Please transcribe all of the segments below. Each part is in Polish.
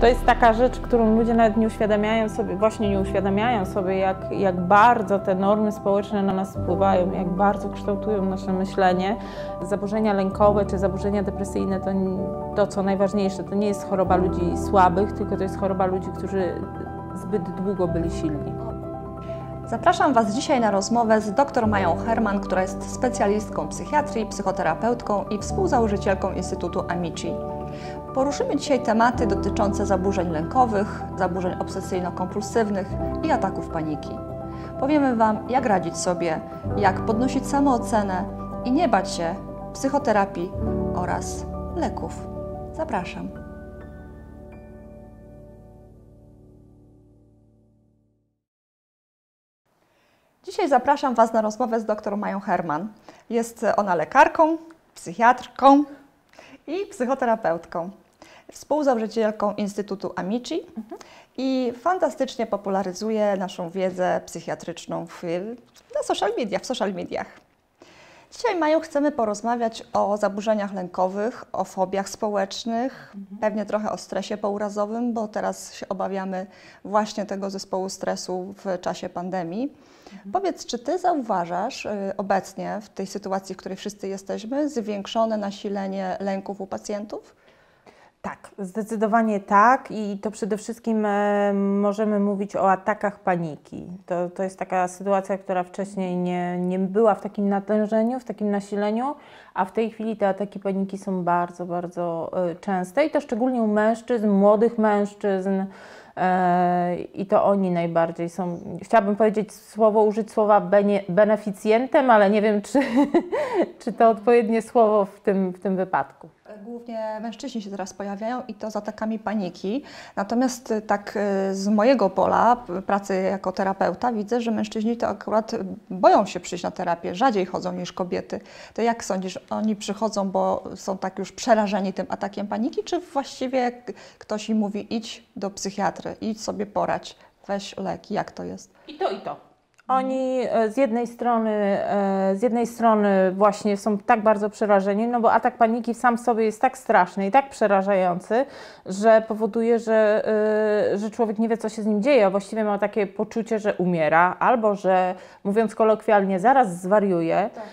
To jest taka rzecz, którą ludzie nawet nie uświadamiają sobie, właśnie nie uświadamiają sobie, jak, jak bardzo te normy społeczne na nas wpływają, jak bardzo kształtują nasze myślenie. Zaburzenia lękowe czy zaburzenia depresyjne to, to co najważniejsze, to nie jest choroba ludzi słabych, tylko to jest choroba ludzi, którzy zbyt długo byli silni. Zapraszam Was dzisiaj na rozmowę z dr Mają Herman, która jest specjalistką psychiatrii, psychoterapeutką i współzałożycielką Instytutu Amici. Poruszymy dzisiaj tematy dotyczące zaburzeń lękowych, zaburzeń obsesyjno-kompulsywnych i ataków paniki. Powiemy Wam, jak radzić sobie, jak podnosić samoocenę i nie bać się psychoterapii oraz leków. Zapraszam. Dzisiaj zapraszam Was na rozmowę z dr Mają Herman. Jest ona lekarką, psychiatrką i psychoterapeutką, współzałożycielką Instytutu Amici mhm. i fantastycznie popularyzuje naszą wiedzę psychiatryczną w, na social mediach, w social mediach. Dzisiaj, Maju, chcemy porozmawiać o zaburzeniach lękowych, o fobiach społecznych, mhm. pewnie trochę o stresie pourazowym, bo teraz się obawiamy właśnie tego zespołu stresu w czasie pandemii. Mhm. Powiedz, czy Ty zauważasz y, obecnie w tej sytuacji, w której wszyscy jesteśmy, zwiększone nasilenie lęków u pacjentów? Tak, zdecydowanie tak i to przede wszystkim e, możemy mówić o atakach paniki. To, to jest taka sytuacja, która wcześniej nie, nie była w takim natężeniu, w takim nasileniu, a w tej chwili te ataki paniki są bardzo, bardzo e, częste i to szczególnie u mężczyzn, młodych mężczyzn, e, i to oni najbardziej są. Chciałabym powiedzieć słowo, użyć słowa beneficjentem, ale nie wiem, czy, czy to odpowiednie słowo w tym, w tym wypadku głównie mężczyźni się teraz pojawiają i to z atakami paniki. Natomiast y, tak y, z mojego pola pracy jako terapeuta widzę, że mężczyźni to akurat boją się przyjść na terapię, rzadziej chodzą niż kobiety. To jak sądzisz, oni przychodzą, bo są tak już przerażeni tym atakiem paniki, czy właściwie ktoś im mówi idź do psychiatry, idź sobie porać, weź leki, jak to jest? I to, i to. Oni e, z jednej strony, e, z jednej strony właśnie są tak bardzo przerażeni, no bo atak paniki sam w sobie jest tak straszny i tak przerażający, że powoduje, że, e, że człowiek nie wie, co się z nim dzieje, a właściwie ma takie poczucie, że umiera, albo że mówiąc kolokwialnie, zaraz zwariuje, tak.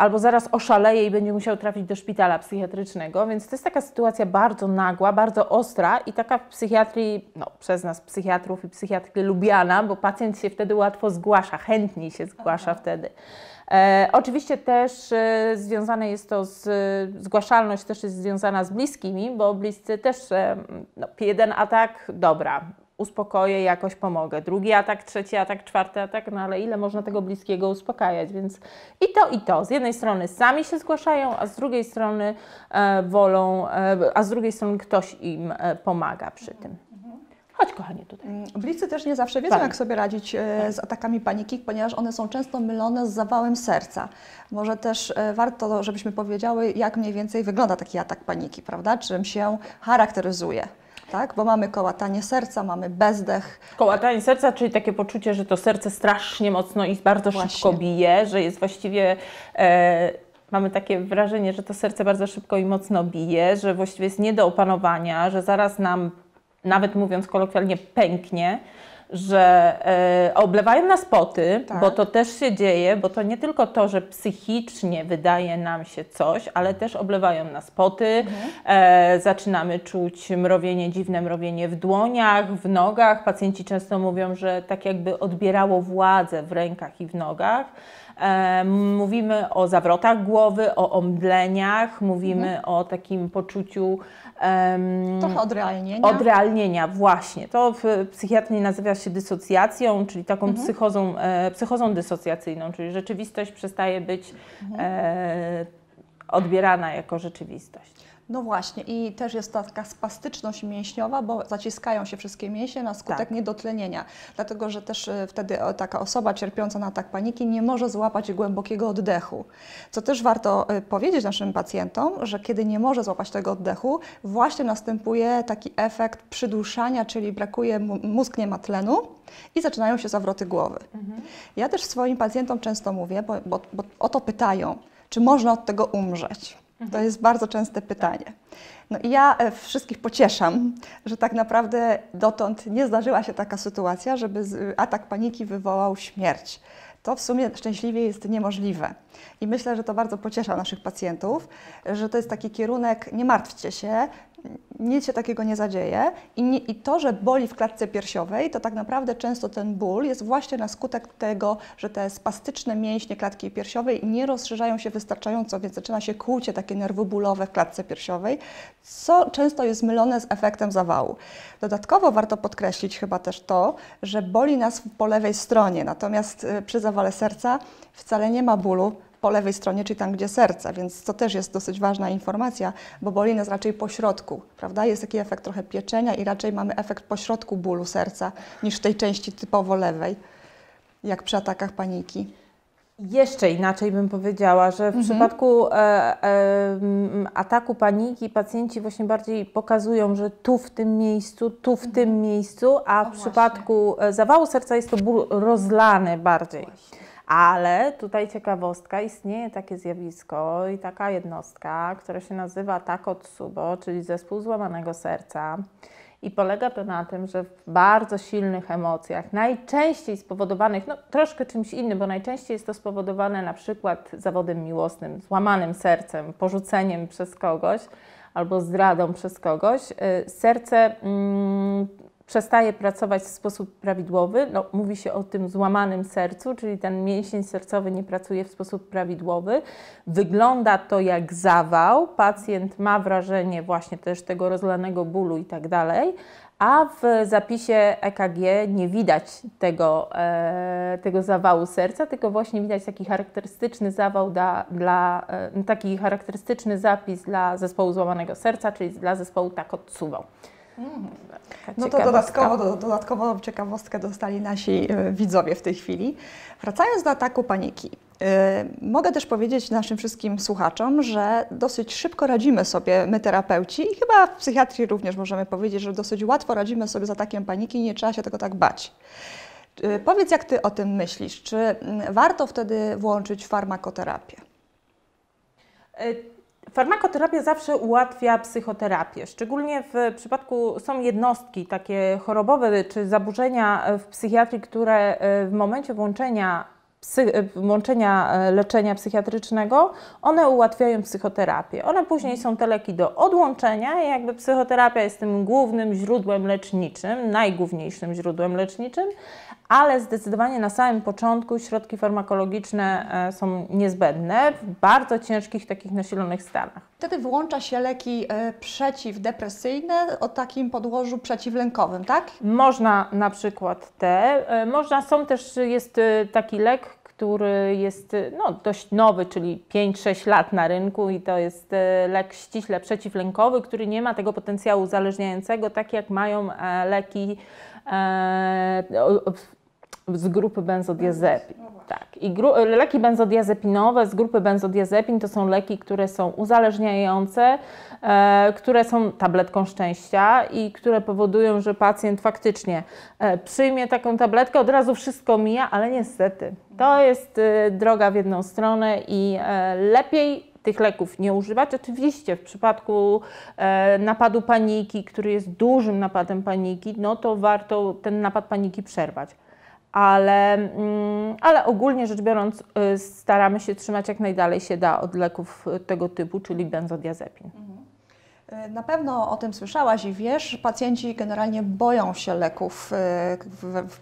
albo zaraz oszaleje i będzie musiał trafić do szpitala psychiatrycznego. Więc to jest taka sytuacja bardzo nagła, bardzo ostra i taka w psychiatrii, no, przez nas psychiatrów i psychiatrii lubiana, bo pacjent się wtedy łatwo zgłasza, chętniej się zgłasza Aha. wtedy. E, oczywiście też e, związane jest to z, zgłaszalność też jest związana z bliskimi, bo bliscy też, e, no, jeden atak, dobra, uspokoję, jakoś pomogę. Drugi atak, trzeci atak, czwarty atak, no ale ile można tego bliskiego uspokajać, więc i to, i to. Z jednej strony sami się zgłaszają, a z drugiej strony e, wolą, e, a z drugiej strony ktoś im e, pomaga przy tym. Chodź, kochanie, tutaj. Mm, bliscy też nie zawsze wiedzą, jak sobie radzić e, z atakami paniki, ponieważ one są często mylone z zawałem serca. Może też e, warto, żebyśmy powiedziały, jak mniej więcej wygląda taki atak paniki, prawda? Czym się charakteryzuje. Tak? Bo mamy kołatanie serca, mamy bezdech. Kołatanie serca, czyli takie poczucie, że to serce strasznie mocno i bardzo Właśnie. szybko bije, że jest właściwie. E, mamy takie wrażenie, że to serce bardzo szybko i mocno bije, że właściwie jest nie do opanowania, że zaraz nam nawet mówiąc kolokwialnie, pęknie, że e, oblewają nas poty, tak. bo to też się dzieje, bo to nie tylko to, że psychicznie wydaje nam się coś, ale też oblewają nas poty, mhm. e, zaczynamy czuć mrowienie, dziwne mrowienie w dłoniach, w nogach. Pacjenci często mówią, że tak jakby odbierało władzę w rękach i w nogach. Mówimy o zawrotach głowy, o omdleniach, mówimy mhm. o takim poczuciu Um, Trochę odrealnienia. Odrealnienia, właśnie. To w psychiatrii nazywa się dysocjacją, czyli taką mhm. psychozą, e, psychozą dysocjacyjną, czyli rzeczywistość przestaje być mhm. e, odbierana jako rzeczywistość. No właśnie i też jest taka spastyczność mięśniowa, bo zaciskają się wszystkie mięśnie na skutek tak. niedotlenienia. Dlatego, że też e, wtedy taka osoba cierpiąca na atak paniki nie może złapać głębokiego oddechu. Co też warto e, powiedzieć naszym pacjentom, że kiedy nie może złapać tego oddechu, właśnie następuje taki efekt przyduszania, czyli brakuje, mózg nie ma tlenu i zaczynają się zawroty głowy. Mhm. Ja też swoim pacjentom często mówię, bo, bo, bo o to pytają, czy można od tego umrzeć. To jest bardzo częste pytanie. No i ja e, wszystkich pocieszam, że tak naprawdę dotąd nie zdarzyła się taka sytuacja, żeby atak paniki wywołał śmierć. To w sumie szczęśliwie jest niemożliwe. I myślę, że to bardzo pociesza naszych pacjentów, że to jest taki kierunek, nie martwcie się, nic się takiego nie zadzieje. I, nie, I, to, że boli w klatce piersiowej, to tak naprawdę często ten ból jest właśnie na skutek tego, że te spastyczne mięśnie klatki piersiowej nie rozszerzają się wystarczająco, więc zaczyna się kłucie takie nerwobólowe w klatce piersiowej, co często jest mylone z efektem zawału. Dodatkowo warto podkreślić chyba też to, że boli nas po lewej stronie, natomiast y, przy zawale serca wcale nie ma bólu po lewej stronie, czyli tam, gdzie serce, więc to też jest dosyć ważna informacja, bo boli nas raczej po środku, prawda? Jest taki efekt trochę pieczenia i raczej mamy efekt po środku bólu serca niż w tej części typowo lewej, jak przy atakach paniki. Jeszcze inaczej bym powiedziała, że w mhm. przypadku e, e, ataku paniki pacjenci właśnie bardziej pokazują, że tu w tym miejscu, tu w mhm. tym miejscu, a w przypadku e, zawału serca jest to ból rozlany bardziej. Właśnie. Ale tutaj ciekawostka, istnieje takie zjawisko i taka jednostka, która się nazywa Takotsubo, czyli zespół złamanego serca. I polega to na tym, że w bardzo silnych emocjach, najczęściej spowodowanych, no troszkę czymś innym, bo najczęściej jest to spowodowane na przykład zawodem miłosnym, złamanym sercem, porzuceniem przez kogoś albo zdradą przez kogoś, y, serce mm, przestaje pracować w sposób prawidłowy. No, mówi się o tym złamanym sercu, czyli ten mięsień sercowy nie pracuje w sposób prawidłowy. Wygląda to jak zawał. Pacjent ma wrażenie właśnie też tego rozlanego bólu i tak dalej, a w zapisie EKG nie widać tego, e, tego zawału serca, tylko właśnie widać taki charakterystyczny zawał dla, dla e, taki charakterystyczny zapis dla zespołu złamanego serca, czyli dla zespołu Takotsubo. No to dodatkowo, do, dodatkową ciekawostkę dostali nasi y, widzowie w tej chwili. Wracając do ataku paniki. Y, mogę też powiedzieć naszym wszystkim słuchaczom, że dosyć szybko radzimy sobie my terapeuci i chyba w psychiatrii również możemy powiedzieć, że dosyć łatwo radzimy sobie z atakiem paniki i nie trzeba się tego tak bać. Y, powiedz, jak Ty o tym myślisz? Czy mm, warto wtedy włączyć farmakoterapię? Farmakoterapia zawsze ułatwia psychoterapię, szczególnie w przypadku są jednostki takie chorobowe czy zaburzenia w psychiatrii, które e, w momencie włączenia psy, włączenia e, leczenia psychiatrycznego, one ułatwiają psychoterapię. One później są te leki do odłączenia i jakby psychoterapia jest tym głównym źródłem leczniczym, najgłówniejszym źródłem leczniczym, ale zdecydowanie na samym początku środki farmakologiczne e, są niezbędne w bardzo ciężkich, takich nasilonych stanach. Wtedy wyłącza się leki e, przeciwdepresyjne o takim podłożu przeciwlękowym, tak? Można na przykład te, można, są też, jest taki lek, który jest no, dość nowy, czyli 5-6 lat na rynku i to jest e, lek ściśle przeciwlękowy, który nie ma tego potencjału uzależniającego, tak jak mają e, leki e, z grupy benzodiazepin. No tak. I leki benzodiazepinowe z grupy benzodiazepin to są leki, które są uzależniające, e, które są tabletką szczęścia i które powodują, że pacjent faktycznie e, przyjmie taką tabletkę, od razu wszystko mija, ale niestety to jest e, droga w jedną stronę i e, lepiej tych leków nie używać. Oczywiście w przypadku e, napadu paniki, który jest dużym napadem paniki, no to warto ten napad paniki przerwać ale, mm, ale ogólnie rzecz biorąc y, staramy się trzymać jak najdalej się da od leków tego typu, czyli benzodiazepin. E, na pewno o tym słyszałaś i wiesz, pacjenci generalnie boją się leków e,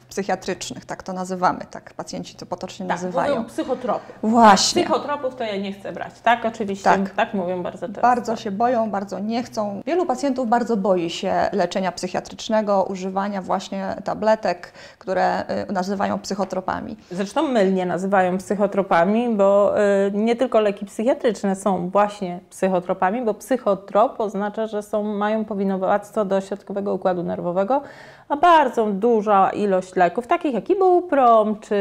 psychiatrycznych, tak to nazywamy, tak pacjenci to potocznie tak, nazywają. Mówią psychotropy. Właśnie. Psychotropów to ja nie chcę brać, tak? Oczywiście, tak, tak mówią bardzo często. Bardzo się boją, bardzo nie chcą. Wielu pacjentów bardzo boi się leczenia psychiatrycznego, używania właśnie tabletek, które e, nazywają psychotropami. Zresztą mylnie nazywają psychotropami, bo nie tylko leki psychiatryczne są właśnie psychotropami, bo psychotrop oznacza, że są, mają powinowactwo do środkowego układu nerwowego, a bardzo duża ilość leków, takich jak ibuprom, czy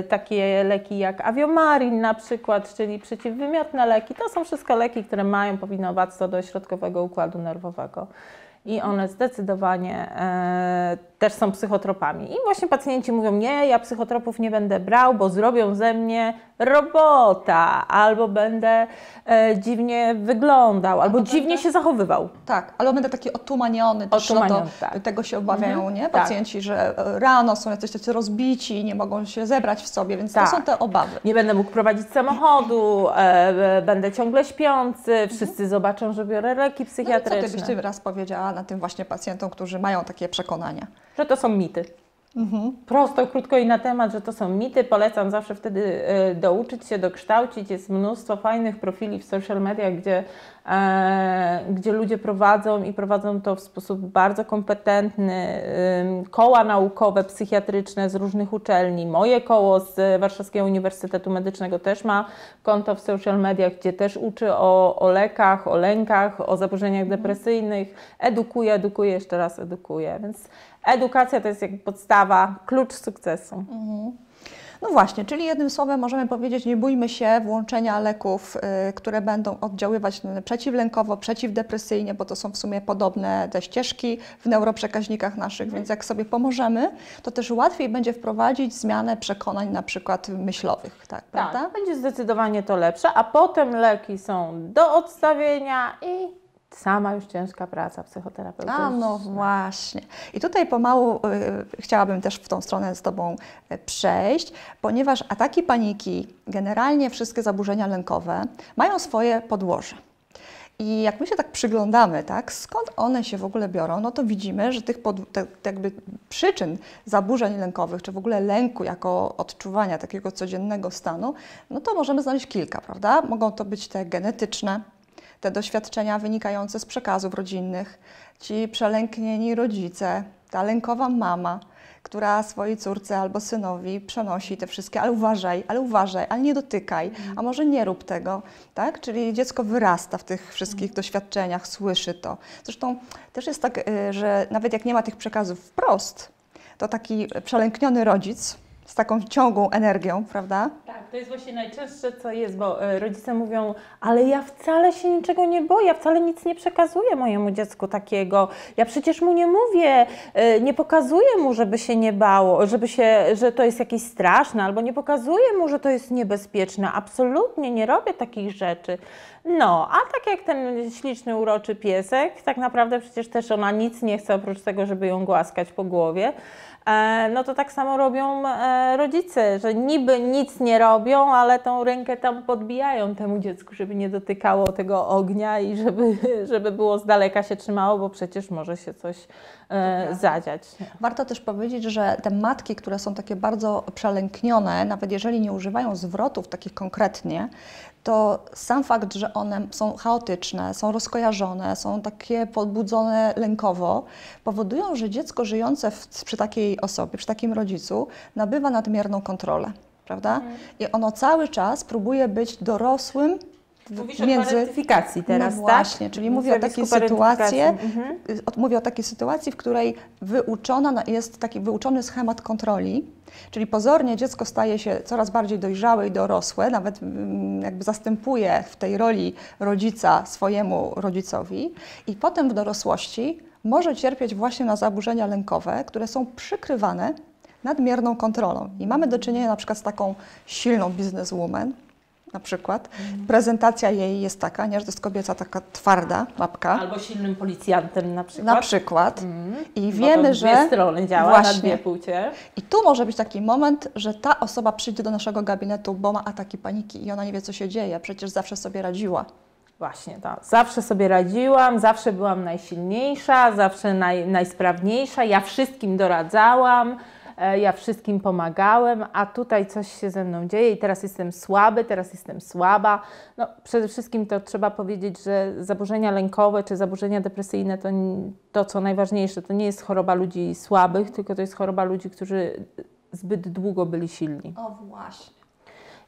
y, takie leki jak aviomarin na przykład, czyli przeciwwymiotne leki, to są wszystko leki, które mają powinowactwo do środkowego układu nerwowego. I one zdecydowanie e, też są psychotropami. I właśnie pacjenci mówią, nie, ja psychotropów nie będę brał, bo zrobią ze mnie robota, albo będę e, dziwnie wyglądał, albo dziwnie się zachowywał. Tak, albo będę taki otumaniony, też no Otumaniony, to, tak. tego się obawiają Mhm, nie? tak. pacjenci, że e, rano są jacyś tacy rozbici, nie mogą się zebrać w sobie, więc Tak. to są te obawy. Nie będę mógł prowadzić samochodu, e, będę ciągle śpiący, wszyscy zobaczą, że biorę leki No i co psychiatryczne. Ty byś ty raz powiedziała na tym właśnie pacjentom, którzy mają takie przekonania? że to są mity. Prosto, krótko i na temat, że to są mity. Polecam zawsze wtedy e, douczyć się, dokształcić. Jest mnóstwo fajnych profili w social mediach, gdzie, gdzie ludzie prowadzą i prowadzą to w sposób bardzo kompetentny. Koła naukowe, psychiatryczne z różnych uczelni. Moje koło z Warszawskiego Uniwersytetu Medycznego też ma konto w social mediach, gdzie też uczy o, o lekach, o lękach, o zaburzeniach depresyjnych. Edukuje, edukuje, jeszcze raz edukuje. Więc edukacja to jest jakby podstawa, klucz sukcesu. No właśnie, czyli jednym słowem możemy powiedzieć, nie bójmy się włączenia leków, y, które będą oddziaływać przeciwlękowo, przeciwdepresyjnie, bo to są w sumie podobne te ścieżki w neuroprzekaźnikach naszych, więc jak sobie pomożemy, to też łatwiej będzie wprowadzić zmianę przekonań na przykład myślowych, tak, prawda? Tak, będzie zdecydowanie to lepsze, a potem leki są do odstawienia i sama już ciężka praca psychoterapeutyczna. A no właśnie. I tutaj pomału y, chciałabym też w tą stronę z Tobą y, przejść, ponieważ ataki paniki, generalnie wszystkie zaburzenia lękowe mają swoje podłoże. I jak my się tak przyglądamy, tak, skąd one się w ogóle biorą, no to widzimy, że tych pod, te, jakby przyczyn zaburzeń lękowych, czy w ogóle lęku jako odczuwania takiego codziennego stanu, no to możemy znaleźć kilka, prawda? Mogą to być te genetyczne, te doświadczenia wynikające z przekazów rodzinnych, ci przelęknieni rodzice, ta lękowa mama, która swojej córce albo synowi przenosi te wszystkie, ale uważaj, ale uważaj, ale nie dotykaj, a może nie rób tego, tak? Czyli dziecko wyrasta w tych wszystkich doświadczeniach, słyszy to. Zresztą też jest tak, y, że nawet jak nie ma tych przekazów wprost, to taki przelękniony rodzic z taką ciągłą energią, prawda? Tak, to jest właśnie najczęstsze, co jest, bo e, rodzice mówią, ale ja wcale się niczego nie boję, ja wcale nic nie przekazuję mojemu dziecku takiego. Ja przecież mu nie mówię, e, nie pokazuję mu, żeby się nie bało, żeby się, że to jest jakieś straszne, albo nie pokazuję mu, że to jest niebezpieczne. Absolutnie nie robię takich rzeczy. No, a tak jak ten śliczny, uroczy piesek, tak naprawdę przecież też ona nic nie chce oprócz tego, żeby ją głaskać po głowie. E, no to tak samo robią e, rodzice, że niby nic nie robią, ale tą rękę tam podbijają temu dziecku, żeby nie dotykało tego ognia i żeby, żeby było z daleka się trzymało, bo przecież może się coś e, zadziać. Warto też powiedzieć, że te matki, które są takie bardzo przelęknione, nawet jeżeli nie używają zwrotów takich konkretnie, to sam fakt, że one są chaotyczne, są rozkojarzone, są takie podbudzone lękowo, powodują, że dziecko żyjące w, przy takiej osobie, przy takim rodzicu, nabywa nadmierną kontrolę. Prawda? I ono cały czas próbuje być dorosłym w- Mówisz o parentyfikacji teraz, no tak? właśnie, czyli mówię o takiej sytuacji. Mhm. mówię o takiej sytuacji, w której wyuczona na- jest taki wyuczony schemat kontroli, czyli pozornie dziecko staje się coraz bardziej dojrzałe i dorosłe, nawet mm, jakby zastępuje w tej roli rodzica swojemu rodzicowi i potem w dorosłości może cierpieć właśnie na zaburzenia lękowe, które są przykrywane nadmierną kontrolą. I mamy do czynienia na przykład z taką silną bizneswoman, na przykład. Prezentacja jej jest taka, nie, że to jest kobieca taka twarda, łapka, Albo silnym policjantem na przykład. na przykład. Mhm. I Bo wiemy, to że dwie strony działa właśnie. na dwie płcie. I tu może być taki moment, że ta osoba przyjdzie do naszego gabinetu, bo ma ataki paniki i ona nie wie, co się dzieje. Przecież zawsze sobie radziła. Właśnie tak. Zawsze sobie radziłam, zawsze byłam najsilniejsza, zawsze naj, najsprawniejsza, ja wszystkim doradzałam, ja wszystkim pomagałem, a tutaj coś się ze mną dzieje i teraz jestem słaby, teraz jestem słaba. No, przede wszystkim to trzeba powiedzieć, że zaburzenia lękowe czy zaburzenia depresyjne to, to co najważniejsze, to nie jest choroba ludzi słabych, tylko to jest choroba ludzi, którzy zbyt długo byli silni. O właśnie.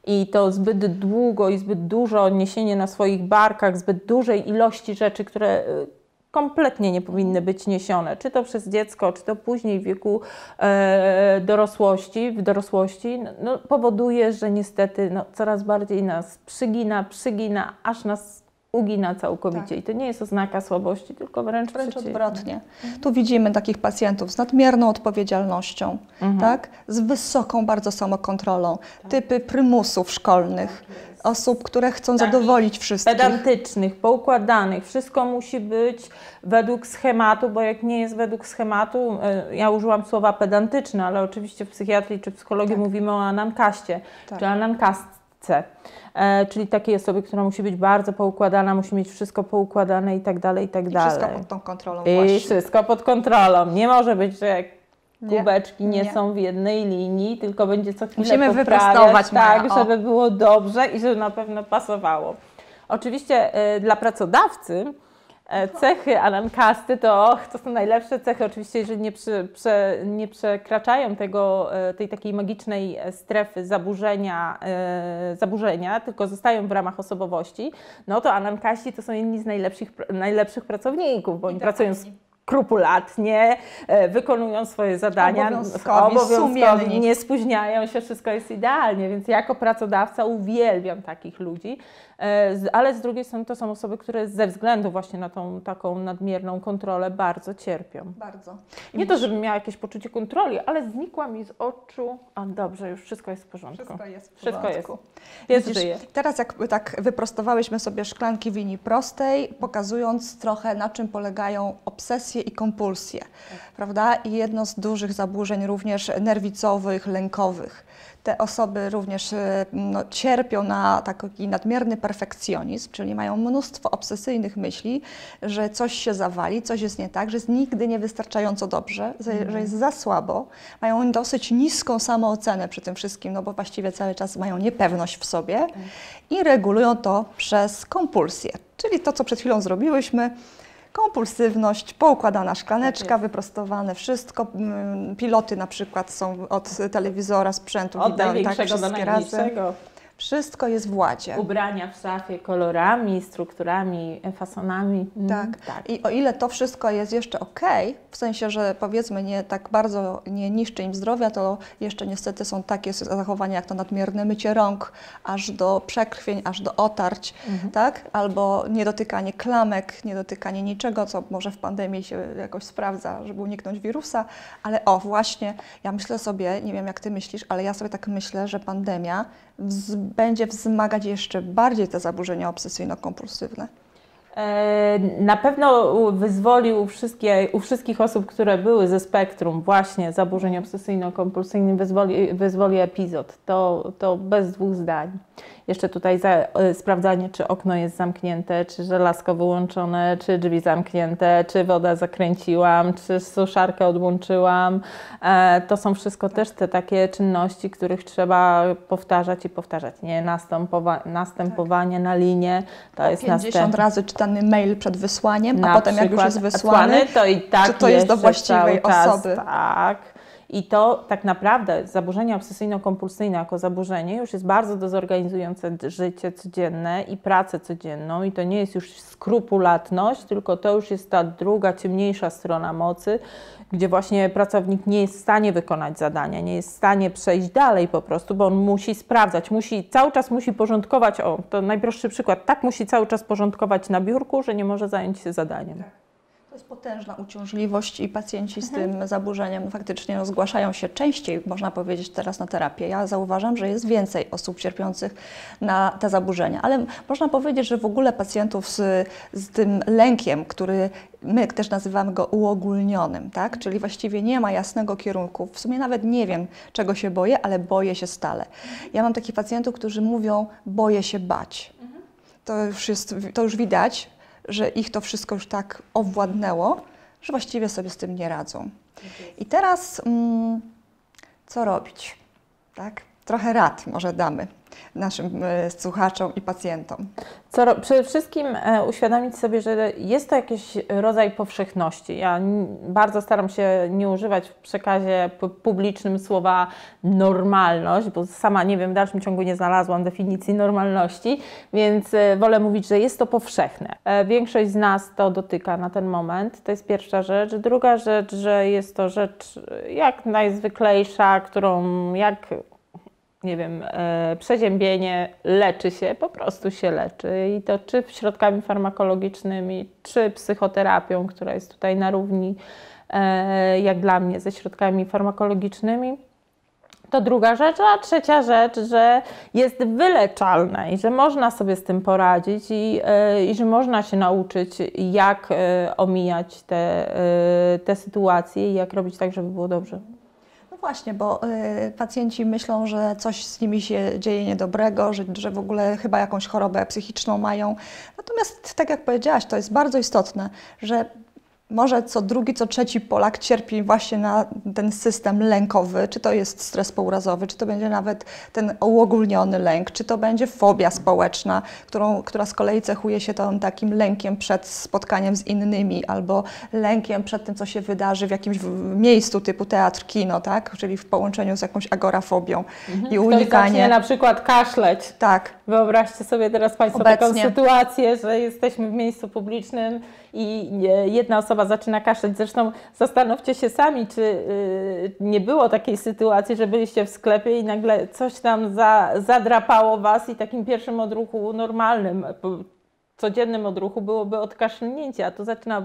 I to zbyt długo i zbyt dużo niesienie na swoich barkach, zbyt dużej ilości rzeczy, które y, kompletnie nie powinny być niesione, czy to przez dziecko, czy to później w wieku e, dorosłości, w dorosłości, no, powoduje, że niestety no, coraz bardziej nas przygina, przygina, aż nas ugina całkowicie. Tak. I to nie jest oznaka słabości, tylko wręcz, Wręcz odwrotnie. Tu widzimy takich pacjentów z nadmierną odpowiedzialnością, Mhm. tak? z wysoką bardzo samokontrolą, typy prymusów szkolnych, osób, które chcą Takich zadowolić wszystkich. pedantycznych, poukładanych. Wszystko musi być według schematu, bo jak nie jest według schematu, e, ja użyłam słowa pedantyczne, ale oczywiście w psychiatrii czy psychologii Tak. mówimy o anankastie, Tak. czy anankastce. E, czyli takiej osoby, która musi być bardzo poukładana, musi mieć wszystko poukładane i tak dalej, i tak I dalej. wszystko pod tą kontrolą I właśnie. wszystko pod kontrolą. Nie może być, że Nie, kubeczki nie, nie. są w jednej linii, tylko będzie co chwilę Musimy wyprostować, tak, o. żeby było dobrze i żeby na pewno pasowało. Oczywiście e, dla pracodawcy cechy Anankasty to, to są najlepsze cechy, oczywiście jeżeli nie, przy, prze, nie przekraczają tego, e, tej takiej magicznej e, strefy zaburzenia, e, zaburzenia, tylko zostają w ramach osobowości, no to Anankasi to są jedni z najlepszych, najlepszych pracowników, bo oni pracują skrupulatnie, e, wykonują swoje zadania Obowiązkowi, sumienni. nie spóźniają się, wszystko jest idealnie, więc jako pracodawca uwielbiam takich ludzi, e, ale z drugiej strony to są osoby, które ze względu właśnie na tą taką nadmierną kontrolę bardzo cierpią. Bardzo. Nie to, żebym miała jakieś poczucie kontroli, ale znikła mi z oczu, a dobrze, już wszystko jest w porządku. Wszystko jest w Wszystko jest. porządku. Jest, Widzisz. Teraz jak tak wyprostowałyśmy sobie szklanki wini prostej, pokazując trochę na czym polegają obsesje i kompulsje, prawda? I jedno z dużych zaburzeń również nerwicowych, lękowych. Te osoby również e, no, cierpią na taki nadmierny perfekcjonizm, czyli mają mnóstwo obsesyjnych myśli, że coś się zawali, coś jest nie tak, że jest nigdy niewystarczająco dobrze, że, że jest za słabo. Mają dosyć niską samoocenę przy tym wszystkim, no bo właściwie cały czas mają niepewność w sobie i regulują to przez kompulsję, czyli to, co przed chwilą zrobiłyśmy. Kompulsywność, poukładana szklaneczka, Tak wyprostowane wszystko. Mm, Piloty na przykład są od telewizora, sprzętu Od wideo, tak, do wszystkie najmniejszego. Wszystko jest w ładzie. Ubrania w szafie kolorami, strukturami, fasonami. Mm, Tak. tak. I o ile to wszystko jest jeszcze ok, w sensie, że powiedzmy nie tak bardzo nie niszczy im zdrowia, to jeszcze niestety są takie zachowania jak to nadmierne mycie rąk, aż do przekrwień, aż do otarć, Mhm. tak? Albo niedotykanie klamek, niedotykanie niczego, co może w pandemii się jakoś sprawdza, żeby uniknąć wirusa, ale o właśnie, ja myślę sobie, nie wiem jak Ty myślisz, ale ja sobie tak myślę, że pandemia wz- będzie wzmagać jeszcze bardziej te zaburzenia obsesyjno-kompulsywne. E, Na pewno u- wyzwoli u, wszystkie, u wszystkich osób, które były ze spektrum właśnie zaburzeń obsesyjno-kompulsyjnym, wyzwoli, wyzwoli epizod. To, to bez dwóch zdań. Jeszcze tutaj za, e, sprawdzanie, czy okno jest zamknięte, czy żelazko wyłączone, czy drzwi zamknięte, czy wodę zakręciłam, czy suszarkę odłączyłam. E, To są wszystko też te takie czynności, których trzeba powtarzać i powtarzać. Nie następowa, następowanie na linię, to jest 50 następne. razy czytany mail przed wysłaniem, Na a potem jak już jest wysłany, to i tak czy to jest do właściwej osoby? Tak. I to tak naprawdę zaburzenie obsesyjno-kompulsyjne jako zaburzenie już jest bardzo dezorganizujące życie codzienne i pracę codzienną i to nie jest już skrupulatność, tylko to już jest ta druga, ciemniejsza strona mocy, gdzie właśnie pracownik nie jest w stanie wykonać zadania, nie jest w stanie przejść dalej po prostu, bo on musi sprawdzać, musi, cały czas musi porządkować, o, to najprostszy przykład, tak musi cały czas porządkować na biurku, że nie może zająć się zadaniem. To jest potężna uciążliwość i pacjenci z Mhm. tym zaburzeniem faktycznie no, zgłaszają się częściej, można powiedzieć, teraz na terapię. Ja zauważam, że jest więcej osób cierpiących na te zaburzenia, ale można powiedzieć, że w ogóle pacjentów z, z tym lękiem, który my też nazywamy go uogólnionym, tak? czyli właściwie nie ma jasnego kierunku. W sumie nawet nie wiem, czego się boję, ale boję się stale. Ja mam takich pacjentów, którzy mówią, boję się bać. To już, jest, to już widać, że ich to wszystko już tak owładnęło, że właściwie sobie z tym nie radzą. I teraz mm, co robić? Tak? Trochę rad może damy naszym e, słuchaczom i pacjentom. Co, przede wszystkim e, uświadomić sobie, że jest to jakiś rodzaj powszechności. Ja bardzo staram się nie używać w przekazie pu- publicznym słowa normalność, bo sama nie wiem, w dalszym ciągu nie znalazłam definicji normalności, więc e, wolę mówić, że jest to powszechne. Większość z nas to dotyka na ten moment, to jest pierwsza rzecz. Druga rzecz, że jest to rzecz jak najzwyklejsza, którą jak nie wiem, e, przeziębienie, leczy się, po prostu się leczy. I to czy środkami farmakologicznymi, czy psychoterapią, która jest tutaj na równi, e, jak dla mnie, ze środkami farmakologicznymi. To druga rzecz, a trzecia rzecz, że jest wyleczalne i że można sobie z tym poradzić i, e, i że można się nauczyć, jak omijać te, te sytuacje i jak robić tak, żeby było dobrze. Właśnie, bo y, pacjenci myślą, że coś z nimi się dzieje niedobrego, że, że w ogóle chyba jakąś chorobę psychiczną mają. Natomiast, tak jak powiedziałaś, to jest bardzo istotne, że może co drugi, co trzeci Polak cierpi właśnie na ten system lękowy, czy to jest stres pourazowy, czy to będzie nawet ten uogólniony lęk, czy to będzie fobia społeczna, którą, która z kolei cechuje się tą takim lękiem przed spotkaniem z innymi, albo lękiem przed tym, co się wydarzy w jakimś miejscu typu teatr, kino, tak? czyli w połączeniu z jakąś agorafobią mhm. i unikanie. Na przykład kaszleć. Tak. Wyobraźcie sobie teraz Państwo Obecnie. taką sytuację, że jesteśmy w miejscu publicznym i jedna osoba zaczyna kaszleć. Zresztą zastanówcie się sami, czy y, nie było takiej sytuacji, że byliście w sklepie i nagle coś tam za, zadrapało Was i takim pierwszym odruchu normalnym, codziennym odruchu byłoby odkaszlnięcie, a tu zaczyna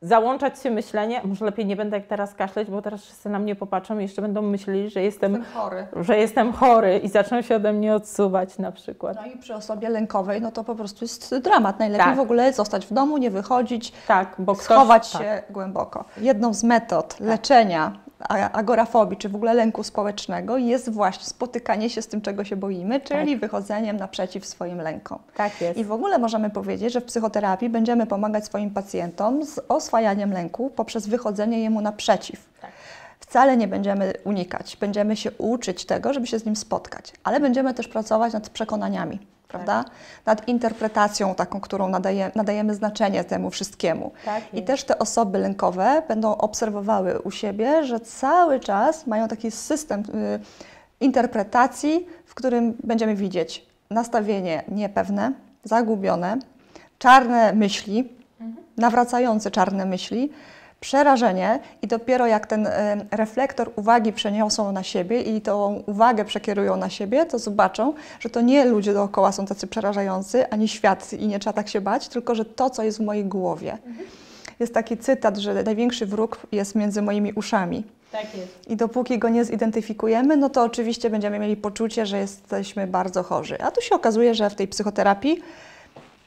załączać się myślenie, może lepiej nie będę jak teraz kaszleć, bo teraz wszyscy na mnie popatrzą i jeszcze będą myśleli, że jestem, jestem chory. że jestem chory i zaczną się ode mnie odsuwać na przykład. No i przy osobie lękowej, no to po prostu jest dramat. Najlepiej tak. w ogóle zostać w domu, nie wychodzić, tak, bo ktoś, schować tak. się głęboko. Jedną z metod tak. leczenia agorafobii, czy w ogóle lęku społecznego jest właśnie spotykanie się z tym, czego się boimy, czyli tak. wychodzeniem naprzeciw swoim lękom. Tak jest. I w ogóle możemy powiedzieć, że w psychoterapii będziemy pomagać swoim pacjentom z oswajaniem lęku poprzez wychodzenie jemu naprzeciw. Tak. Wcale nie będziemy unikać, będziemy się uczyć tego, żeby się z nim spotkać, ale będziemy też pracować nad przekonaniami prawda? Nad interpretacją taką, którą nadaje, nadajemy znaczenie temu wszystkiemu. Tak I też te osoby lękowe będą obserwowały u siebie, że cały czas mają taki system y, interpretacji, w którym będziemy widzieć nastawienie niepewne, zagubione, czarne myśli, mhm. nawracające czarne myśli, przerażenie i dopiero jak ten e, reflektor uwagi przeniosą na siebie i tą uwagę przekierują na siebie, to zobaczą, że to nie ludzie dookoła są tacy przerażający, ani świat i nie trzeba tak się bać, tylko że to, co jest w mojej głowie. Mhm. Jest taki cytat, że największy wróg jest między moimi uszami. Tak jest. I dopóki go nie zidentyfikujemy, no to oczywiście będziemy mieli poczucie, że jesteśmy bardzo chorzy. A tu się okazuje, że w tej psychoterapii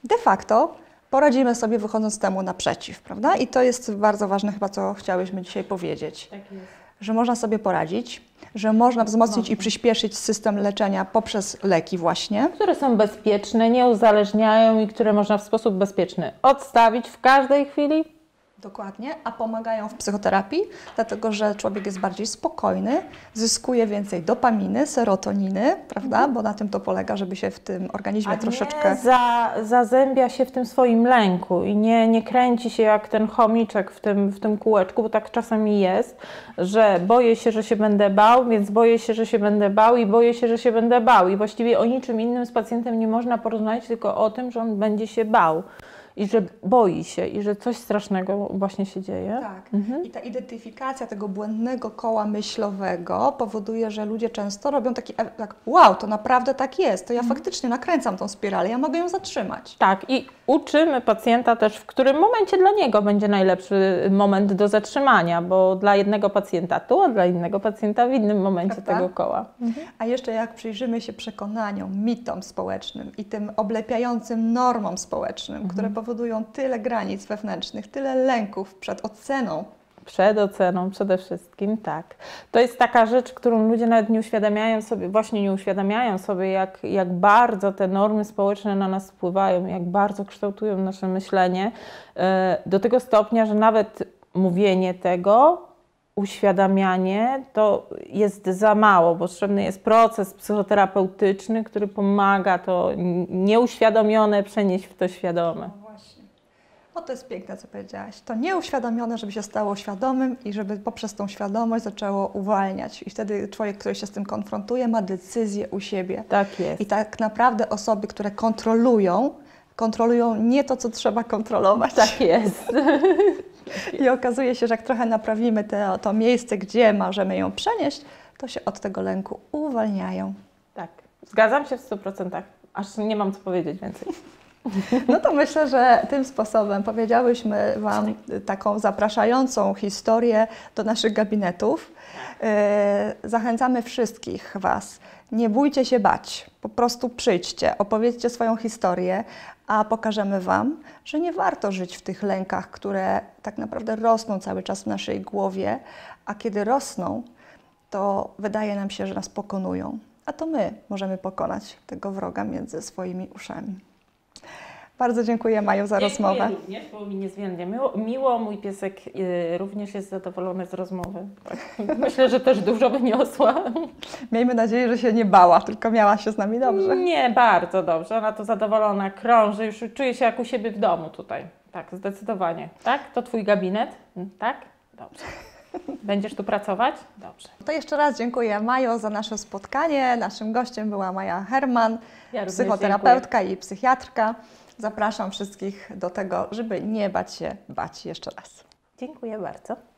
de facto poradzimy sobie wychodząc temu naprzeciw, prawda? I to jest bardzo ważne chyba, co chciałyśmy dzisiaj powiedzieć. Tak jest. Że można sobie poradzić, że można wzmocnić i przyspieszyć system leczenia poprzez leki właśnie. Które są bezpieczne, nie uzależniają i które można w sposób bezpieczny odstawić w każdej chwili, Dokładnie, a pomagają w psychoterapii, dlatego że człowiek jest bardziej spokojny, zyskuje więcej dopaminy, serotoniny, prawda? Mhm. Bo na tym to polega, żeby się w tym organizmie a troszeczkę. Nie za, zazębia się w tym swoim lęku i nie, nie kręci się jak ten chomiczek w tym, w tym kółeczku, bo tak czasami jest, że boję się, że się będę bał, więc boję się, że się będę bał i boję się, że się będę bał. I właściwie o niczym innym z pacjentem nie można porozmawiać, tylko o tym, że on będzie się bał i że boi się i że coś strasznego właśnie się dzieje. Tak. Mhm. I ta identyfikacja tego błędnego koła myślowego powoduje, że ludzie często robią taki e, tak, wow, to naprawdę tak jest, to ja mhm. faktycznie nakręcam tą spiralę, ja mogę ją zatrzymać. Tak i uczymy pacjenta też, w którym momencie dla niego będzie najlepszy moment do zatrzymania, bo dla jednego pacjenta tu, a dla innego pacjenta w innym momencie Prawda? tego koła. Mhm. A jeszcze jak przyjrzymy się przekonaniom, mitom społecznym i tym oblepiającym normom społecznym, mhm. które powodują tyle granic wewnętrznych, tyle lęków przed oceną przed oceną przede wszystkim, tak. To jest taka rzecz, którą ludzie nawet nie uświadamiają sobie, właśnie nie uświadamiają sobie, jak, jak bardzo te normy społeczne na nas wpływają, jak bardzo kształtują nasze myślenie, e, do tego stopnia, że nawet mówienie tego, uświadamianie to jest za mało. Potrzebny jest proces psychoterapeutyczny, który pomaga to nieuświadomione przenieść w to świadome. O, to jest piękne, co powiedziałaś. To nieuświadomione, żeby się stało świadomym i żeby poprzez tą świadomość zaczęło uwalniać. I wtedy człowiek, który się z tym konfrontuje, ma decyzję u siebie. Tak jest. I tak naprawdę osoby, które kontrolują, kontrolują nie to, co trzeba kontrolować. Tak jest. I okazuje się, że jak trochę naprawimy te, to miejsce, gdzie możemy ją przenieść, to się od tego lęku uwalniają. Zgadzam się w 100%. Aż nie mam co powiedzieć więcej. No to myślę, że tym sposobem powiedziałyśmy Wam taką zapraszającą historię do naszych gabinetów. E, Zachęcamy wszystkich Was. Nie bójcie się bać, po prostu przyjdźcie, opowiedzcie swoją historię, a pokażemy Wam, że nie warto żyć w tych lękach, które tak naprawdę rosną cały czas w naszej głowie, a kiedy rosną, to wydaje nam się, że nas pokonują. A to my możemy pokonać tego wroga między swoimi uszami. Bardzo dziękuję Maju za rozmowę. Dziękuję również, było mi niezmiernie miło. miło. Mój piesek y, również jest zadowolony z rozmowy. Tak. Myślę, że też dużo wyniosła. Miejmy nadzieję, że się nie bała, tylko miała się z nami dobrze. Nie, bardzo dobrze. Ona to zadowolona, krąży, już czuje się jak u siebie w domu tutaj. Tak, zdecydowanie. Tak? To twój gabinet? Tak? Dobrze. Będziesz tu pracować? Dobrze. To jeszcze raz dziękuję Majo za nasze spotkanie. Naszym gościem była Maja Herman, Ja psychoterapeutka i psychiatrka. Zapraszam wszystkich do tego, żeby nie bać się bać jeszcze raz. Dziękuję bardzo.